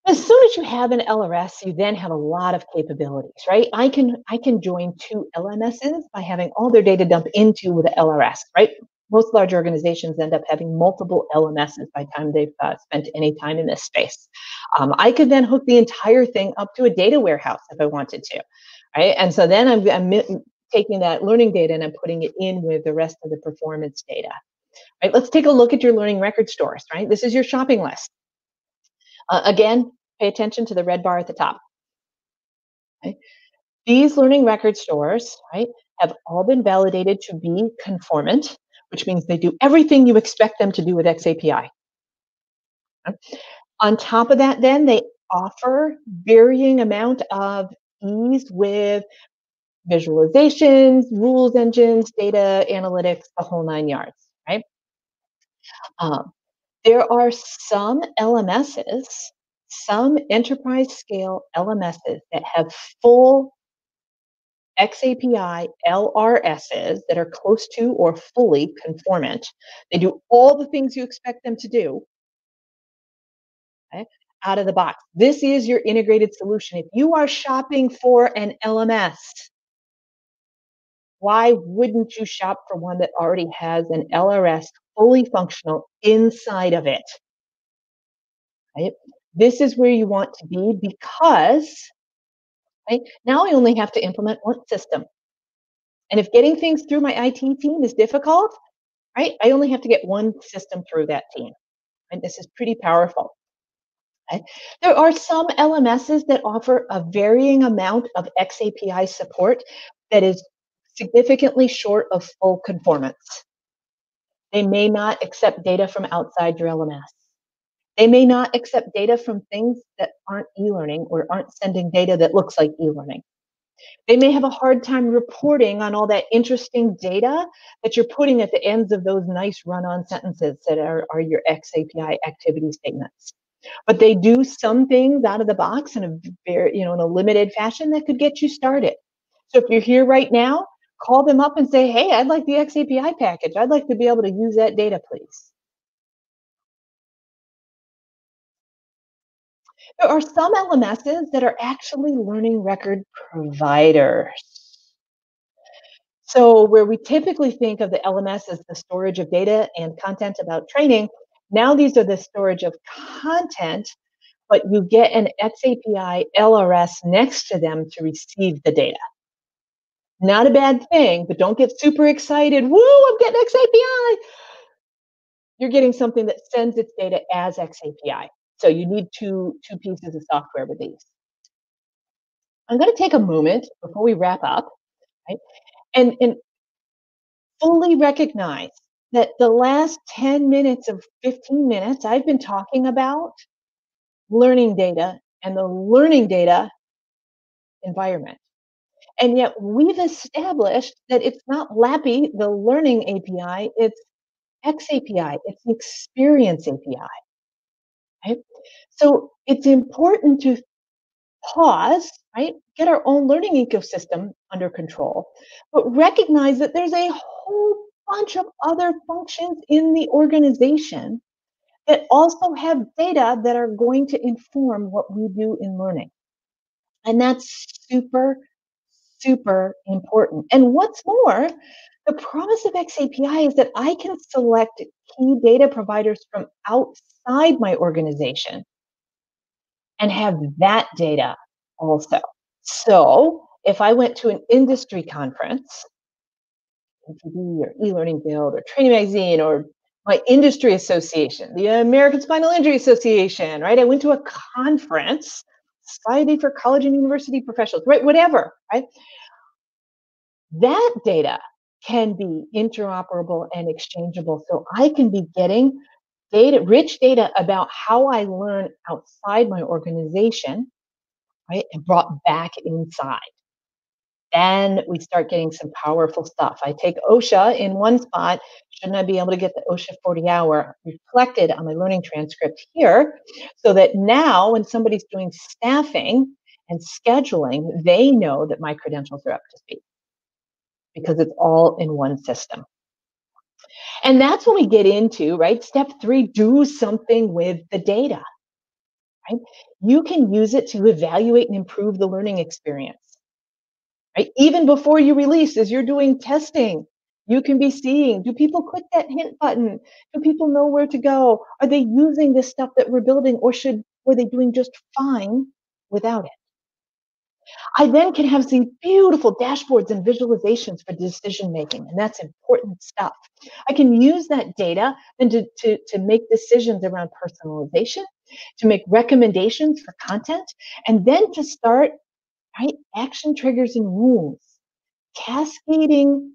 As soon as you have an LRS, you then have a lot of capabilities, right? I can I can join two LMSs by having all their data dump into the LRS, right? Most large organizations end up having multiple LMSs by the time they've uh, spent any time in this space. Um, I could then hook the entire thing up to a data warehouse if I wanted to right? And so then I'm, I'm taking that learning data and I'm putting it in with the rest of the performance data. Right, let's take a look at your learning record stores, right? This is your shopping list. Uh, again, pay attention to the red bar at the top. These learning record stores, right, have all been validated to be conformant, which means they do everything you expect them to do with XAPI. On top of that, then they offer varying amount of ease with visualizations, rules engines, data analytics, the whole nine yards, right? Um, there are some LMSs, some enterprise scale LMSs that have full XAPI LRSs that are close to or fully conformant. They do all the things you expect them to do. Okay? Out of the box. This is your integrated solution. If you are shopping for an LMS, why wouldn't you shop for one that already has an LRS fully functional inside of it? Right? This is where you want to be because right, now I only have to implement one system. And if getting things through my IT team is difficult, right, I only have to get one system through that team. And this is pretty powerful. There are some LMSs that offer a varying amount of XAPI support that is significantly short of full conformance. They may not accept data from outside your LMS. They may not accept data from things that aren't e-learning or aren't sending data that looks like e-learning. They may have a hard time reporting on all that interesting data that you're putting at the ends of those nice run-on sentences that are, are your XAPI activity statements but they do some things out of the box in a very you know in a limited fashion that could get you started. So if you're here right now call them up and say hey i'd like the xapi package. I'd like to be able to use that data please. There are some lms's that are actually learning record providers. So where we typically think of the LMS as the storage of data and content about training, now these are the storage of content, but you get an XAPI LRS next to them to receive the data. Not a bad thing, but don't get super excited. Woo, I'm getting XAPI. You're getting something that sends its data as XAPI. So you need two, two pieces of software with these. I'm going to take a moment before we wrap up, right? And, and fully recognize that the last 10 minutes of 15 minutes I've been talking about learning data and the learning data environment. And yet we've established that it's not LAPI, the learning API, it's XAPI, it's the experience API. Right? So it's important to pause, right? Get our own learning ecosystem under control, but recognize that there's a whole bunch of other functions in the organization that also have data that are going to inform what we do in learning. And that's super, super important. And what's more, the promise of XAPI is that I can select key data providers from outside my organization and have that data also. So if I went to an industry conference, Or eLearning Guild or Training Magazine or my industry association, the American Spinal Injury Association, right? I went to a conference, Society for College and University Professionals, right? Whatever, right? That data can be interoperable and exchangeable. So I can be getting data, rich data about how I learn outside my organization, right? And brought back inside then we start getting some powerful stuff. I take OSHA in one spot. Shouldn't I be able to get the OSHA 40 hour reflected on my learning transcript here so that now when somebody's doing staffing and scheduling, they know that my credentials are up to speed because it's all in one system. And that's when we get into, right? Step three, do something with the data. Right? You can use it to evaluate and improve the learning experience right? Even before you release, as you're doing testing, you can be seeing, do people click that hint button? Do people know where to go? Are they using this stuff that we're building or should, were they doing just fine without it? I then can have these beautiful dashboards and visualizations for decision making, and that's important stuff. I can use that data and to, to, to make decisions around personalization, to make recommendations for content, and then to start right? Action triggers and rules, cascading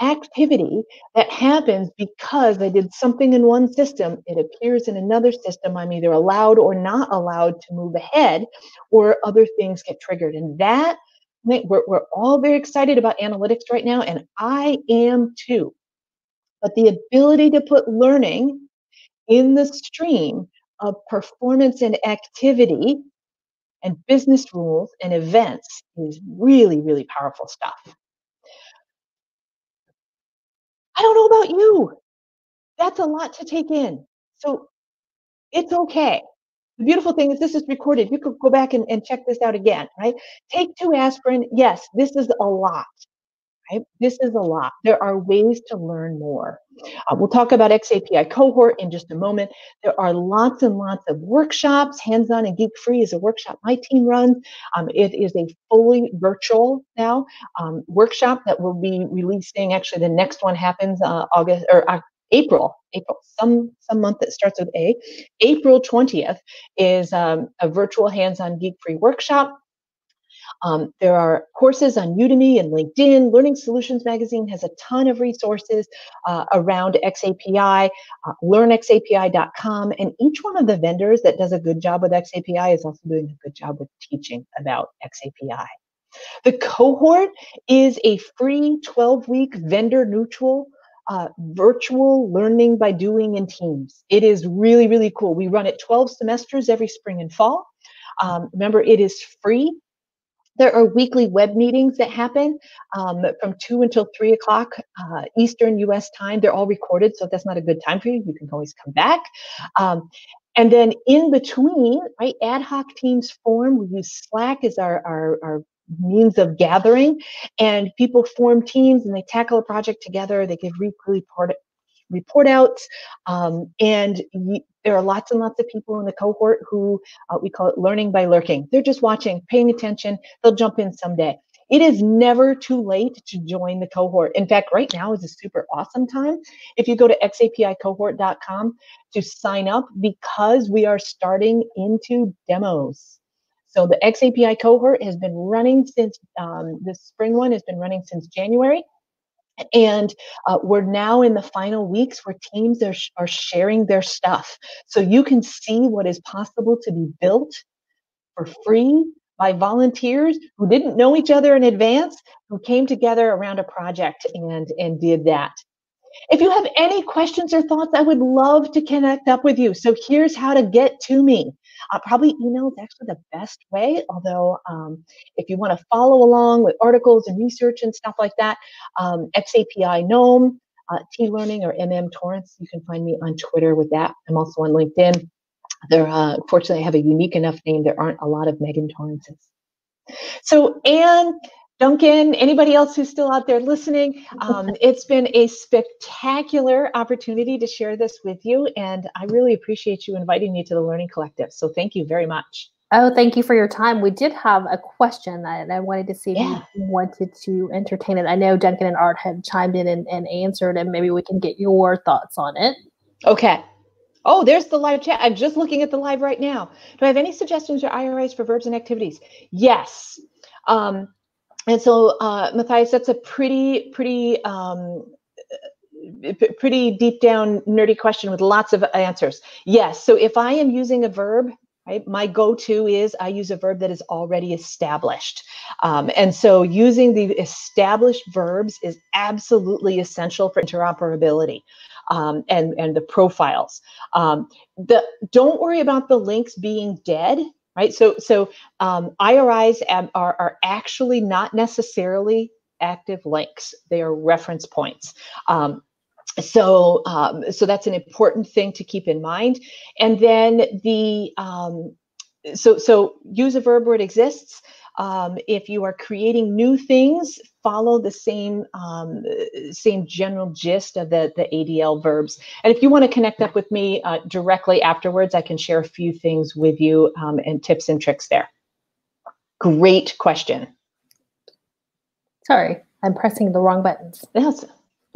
activity that happens because I did something in one system, it appears in another system. I'm either allowed or not allowed to move ahead, or other things get triggered. And that, we're, we're all very excited about analytics right now, and I am too. But the ability to put learning in the stream of performance and activity and business rules and events is really, really powerful stuff. I don't know about you. That's a lot to take in. So it's okay. The beautiful thing is this is recorded. You could go back and, and check this out again, right? Take two aspirin. Yes, this is a lot right? This is a lot. There are ways to learn more. Uh, we'll talk about XAPI cohort in just a moment. There are lots and lots of workshops. Hands-on and geek-free is a workshop my team runs. Um, it is a fully virtual now um, workshop that will be releasing. Actually, the next one happens uh, August or uh, April, April, some some month that starts with A. April 20th is um, a virtual hands-on geek-free workshop um, there are courses on Udemy and LinkedIn. Learning Solutions Magazine has a ton of resources uh, around XAPI, uh, learnxapi.com, and each one of the vendors that does a good job with XAPI is also doing a good job with teaching about XAPI. The cohort is a free 12 week vendor neutral uh, virtual learning by doing in teams. It is really, really cool. We run it 12 semesters every spring and fall. Um, remember, it is free. There are weekly web meetings that happen um, from 2 until 3 o'clock uh, Eastern US time. They're all recorded, so if that's not a good time for you, you can always come back. Um, and then in between, right, ad hoc teams form. We use Slack as our, our, our means of gathering and people form teams and they tackle a project together they give weekly report, report outs um, and there are lots and lots of people in the cohort who uh, we call it learning by lurking they're just watching paying attention they'll jump in someday it is never too late to join the cohort. In fact, right now is a super awesome time. If you go to xapicohort.com to sign up because we are starting into demos. So the XAPI cohort has been running since um, the spring one has been running since January. And uh, we're now in the final weeks where teams are, are sharing their stuff. So you can see what is possible to be built for free by volunteers who didn't know each other in advance, who came together around a project and, and did that. If you have any questions or thoughts, I would love to connect up with you. So here's how to get to me. Uh, probably email is actually the best way, although um, if you want to follow along with articles and research and stuff like that, um, XAPI GNOME, uh, T-Learning or MM Torrance, you can find me on Twitter with that. I'm also on LinkedIn. There, uh, fortunately, I have a unique enough name. There aren't a lot of Megan Torrances. So, Anne, Duncan, anybody else who's still out there listening, um, it's been a spectacular opportunity to share this with you, and I really appreciate you inviting me to the Learning Collective. So, thank you very much. Oh, thank you for your time. We did have a question that I wanted to see yeah. if you wanted to entertain it. I know Duncan and Art have chimed in and, and answered, and maybe we can get your thoughts on it. Okay. Oh, there's the live chat. I'm just looking at the live right now. Do I have any suggestions or IRIs for verbs and activities? Yes. Um, and so, uh, Matthias, that's a pretty, pretty, um, pretty deep down nerdy question with lots of answers. Yes. So if I am using a verb, right, my go-to is I use a verb that is already established. Um, and so using the established verbs is absolutely essential for interoperability um, and and the profiles. Um, the don't worry about the links being dead. Right. So so um, IRIs are, are actually not necessarily active links. They are reference points. Um, so um, so that's an important thing to keep in mind. And then the um, so so use a verb where it exists. Um, if you are creating new things, follow the same um, same general gist of the, the ADL verbs. And if you want to connect up with me uh, directly afterwards, I can share a few things with you um, and tips and tricks there. Great question. Sorry, I'm pressing the wrong buttons. Yes.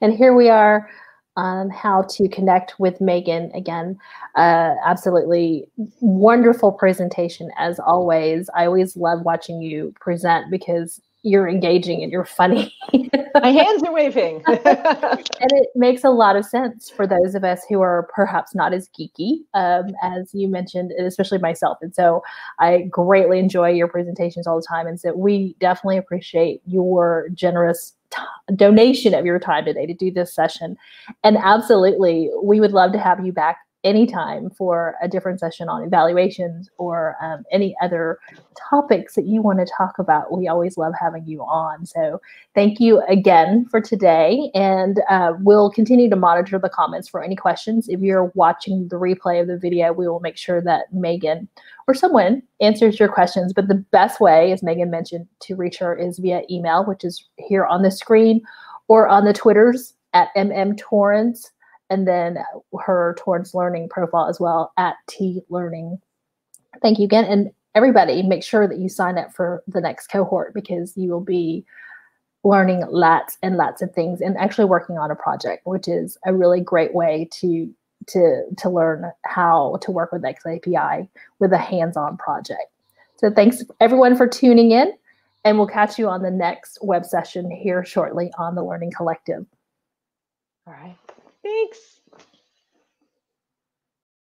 and here we are on how to connect with Megan again. Uh, absolutely wonderful presentation as always. I always love watching you present because you're engaging and you're funny. My hands are waving. and it makes a lot of sense for those of us who are perhaps not as geeky um, as you mentioned, especially myself. And so I greatly enjoy your presentations all the time. And so we definitely appreciate your generous t- donation of your time today to do this session. And absolutely, we would love to have you back anytime for a different session on evaluations or um, any other topics that you want to talk about. We always love having you on. So thank you again for today. And uh, we'll continue to monitor the comments for any questions. If you're watching the replay of the video, we will make sure that Megan or someone answers your questions. But the best way, as Megan mentioned, to reach her is via email, which is here on the screen or on the Twitters at MM and then her TorranceLearning profile as well at T Learning. Thank you again. And everybody, make sure that you sign up for the next cohort because you will be learning lots and lots of things and actually working on a project, which is a really great way to to to learn how to work with XAPI with a hands-on project. So thanks everyone for tuning in and we'll catch you on the next web session here shortly on the Learning Collective. All right. Thanks.